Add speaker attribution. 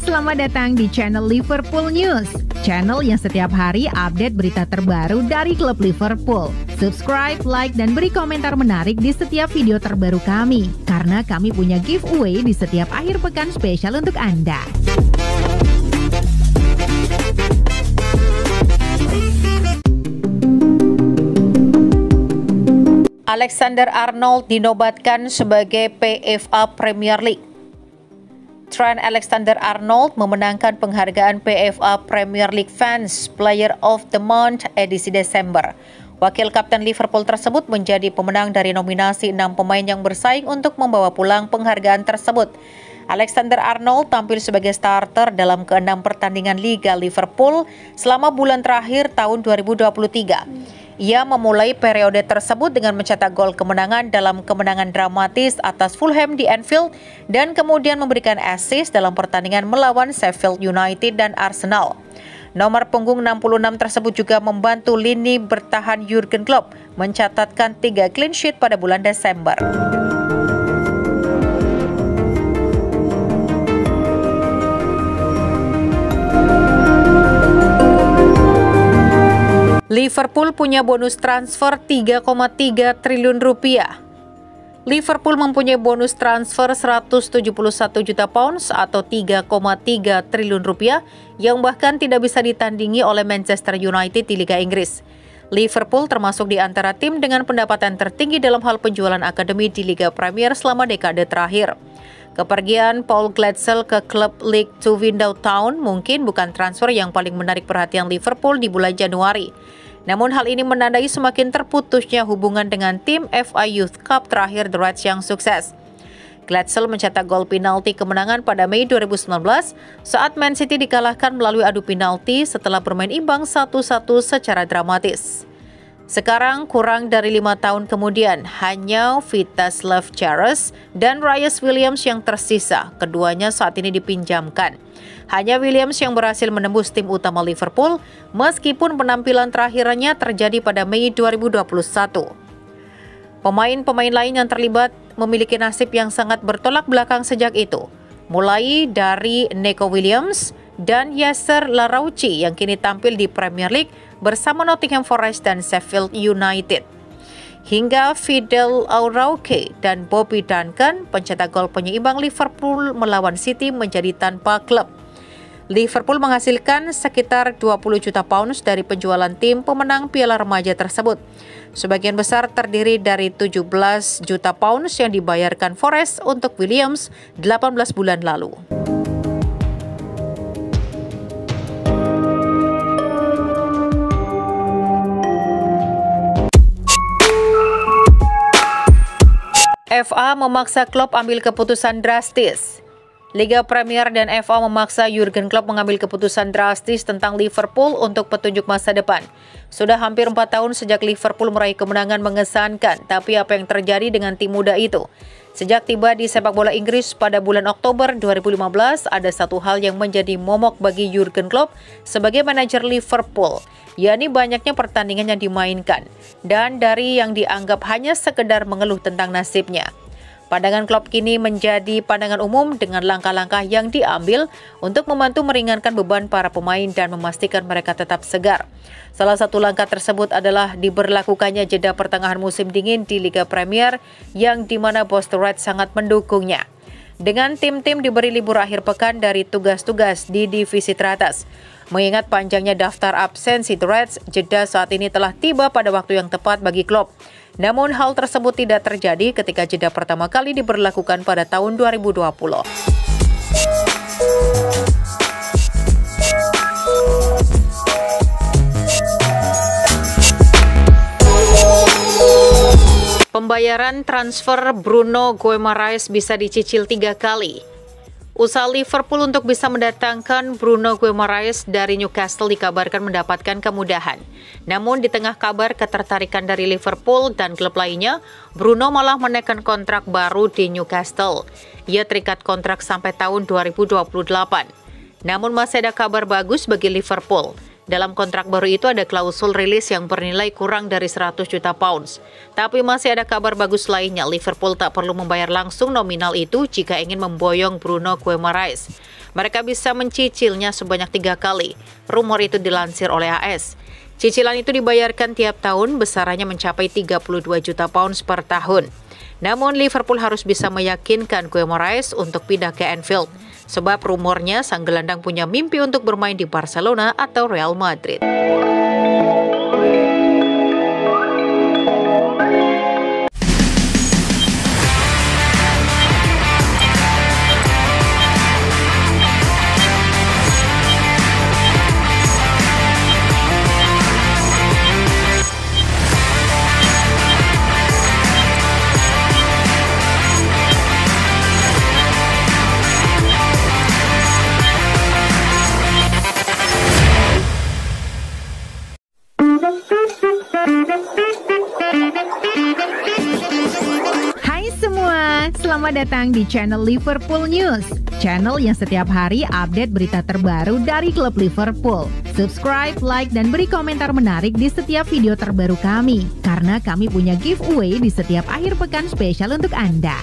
Speaker 1: selamat datang di channel Liverpool News. Channel yang setiap hari update berita terbaru dari klub Liverpool. Subscribe, like, dan beri komentar menarik di setiap video terbaru kami. Karena kami punya giveaway di setiap akhir pekan spesial untuk Anda.
Speaker 2: Alexander Arnold dinobatkan sebagai PFA Premier League. Trent Alexander-Arnold memenangkan penghargaan PFA Premier League Fans Player of the Month edisi Desember. Wakil Kapten Liverpool tersebut menjadi pemenang dari nominasi enam pemain yang bersaing untuk membawa pulang penghargaan tersebut. Alexander Arnold tampil sebagai starter dalam keenam pertandingan Liga Liverpool selama bulan terakhir tahun 2023. Ia memulai periode tersebut dengan mencetak gol kemenangan dalam kemenangan dramatis atas Fulham di Anfield dan kemudian memberikan assist dalam pertandingan melawan Sheffield United dan Arsenal. Nomor punggung 66 tersebut juga membantu lini bertahan Jurgen Klopp mencatatkan tiga clean sheet pada bulan Desember. Liverpool punya bonus transfer 3,3 triliun rupiah. Liverpool mempunyai bonus transfer 171 juta pounds atau 3,3 triliun rupiah yang bahkan tidak bisa ditandingi oleh Manchester United di Liga Inggris. Liverpool termasuk di antara tim dengan pendapatan tertinggi dalam hal penjualan akademi di Liga Premier selama dekade terakhir. Kepergian Paul Glatzel ke klub League Two Window Town mungkin bukan transfer yang paling menarik perhatian Liverpool di bulan Januari. Namun hal ini menandai semakin terputusnya hubungan dengan tim FA Youth Cup terakhir The Reds yang sukses. Glatzel mencetak gol penalti kemenangan pada Mei 2019 saat Man City dikalahkan melalui adu penalti setelah bermain imbang 1-1 secara dramatis. Sekarang kurang dari lima tahun kemudian, hanya Vitaslav Charas dan Reyes Williams yang tersisa. Keduanya saat ini dipinjamkan. Hanya Williams yang berhasil menembus tim utama Liverpool, meskipun penampilan terakhirnya terjadi pada Mei 2021. Pemain-pemain lain yang terlibat memiliki nasib yang sangat bertolak belakang sejak itu, mulai dari Neko Williams dan Yasser Larauchi yang kini tampil di Premier League bersama Nottingham Forest dan Sheffield United. Hingga Fidel Aurauke dan Bobby Duncan, pencetak gol penyeimbang Liverpool melawan City menjadi tanpa klub. Liverpool menghasilkan sekitar 20 juta pounds dari penjualan tim pemenang Piala Remaja tersebut. Sebagian besar terdiri dari 17 juta pounds yang dibayarkan Forest untuk Williams 18 bulan lalu. FA memaksa Klopp ambil keputusan drastis. Liga Premier dan FA memaksa Jurgen Klopp mengambil keputusan drastis tentang Liverpool untuk petunjuk masa depan. Sudah hampir empat tahun sejak Liverpool meraih kemenangan mengesankan, tapi apa yang terjadi dengan tim muda itu? Sejak tiba di sepak bola Inggris pada bulan Oktober 2015, ada satu hal yang menjadi momok bagi Jurgen Klopp sebagai manajer Liverpool, yakni banyaknya pertandingan yang dimainkan, dan dari yang dianggap hanya sekedar mengeluh tentang nasibnya. Pandangan Klopp kini menjadi pandangan umum dengan langkah-langkah yang diambil untuk membantu meringankan beban para pemain dan memastikan mereka tetap segar. Salah satu langkah tersebut adalah diberlakukannya jeda pertengahan musim dingin di Liga Premier yang di mana Boston Red sangat mendukungnya. Dengan tim-tim diberi libur akhir pekan dari tugas-tugas di divisi teratas. Mengingat panjangnya daftar absensi The Reds, jeda saat ini telah tiba pada waktu yang tepat bagi Klopp. Namun hal tersebut tidak terjadi ketika jeda pertama kali diberlakukan pada tahun 2020. Pembayaran transfer Bruno Guimaraes bisa dicicil tiga kali. Usaha Liverpool untuk bisa mendatangkan Bruno Guimaraes dari Newcastle dikabarkan mendapatkan kemudahan. Namun di tengah kabar ketertarikan dari Liverpool dan klub lainnya, Bruno malah menekan kontrak baru di Newcastle. Ia terikat kontrak sampai tahun 2028. Namun masih ada kabar bagus bagi Liverpool. Dalam kontrak baru itu ada klausul rilis yang bernilai kurang dari 100 juta pounds. Tapi masih ada kabar bagus lainnya, Liverpool tak perlu membayar langsung nominal itu jika ingin memboyong Bruno Guimaraes. Mereka bisa mencicilnya sebanyak tiga kali. Rumor itu dilansir oleh AS. Cicilan itu dibayarkan tiap tahun, besarannya mencapai 32 juta pounds per tahun. Namun Liverpool harus bisa meyakinkan Guimaraes untuk pindah ke Anfield. Sebab rumornya sang gelandang punya mimpi untuk bermain di Barcelona atau Real Madrid.
Speaker 1: Selamat datang di channel Liverpool News. Channel yang setiap hari update berita terbaru dari klub Liverpool. Subscribe, like, dan beri komentar menarik di setiap video terbaru kami. Karena kami punya giveaway di setiap akhir pekan spesial untuk Anda.